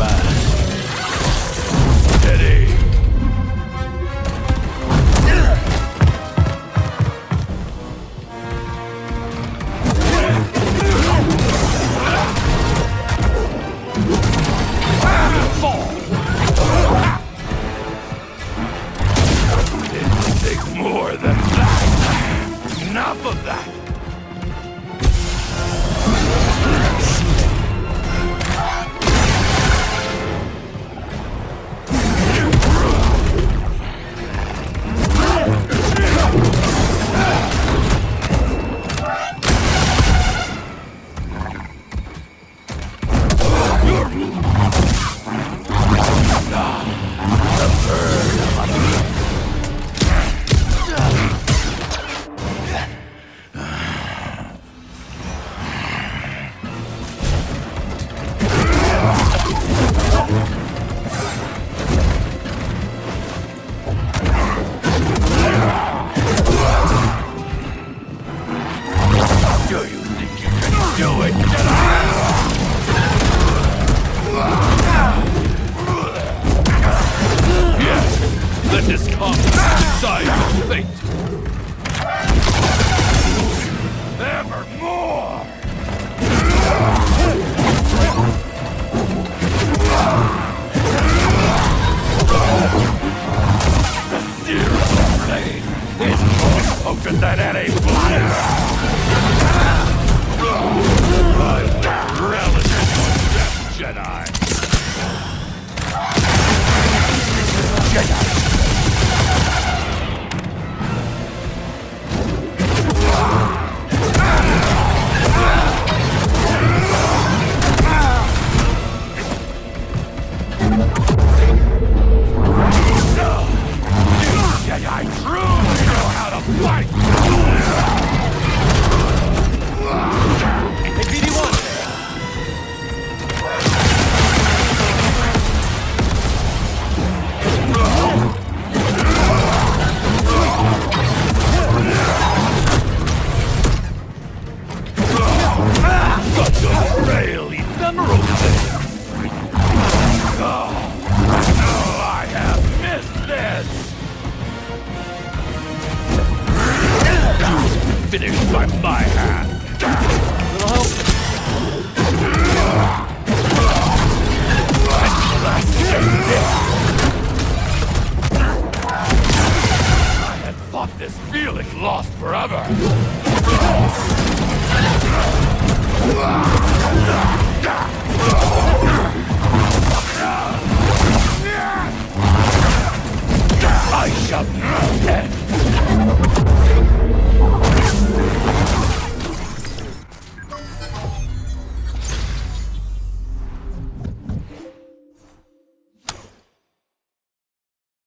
You're let this come decide your fate. Evermore! The searing blade is more potent than any blaster! Jedi truly know how to fight! Finished by my hand! I had thought this feeling lost forever!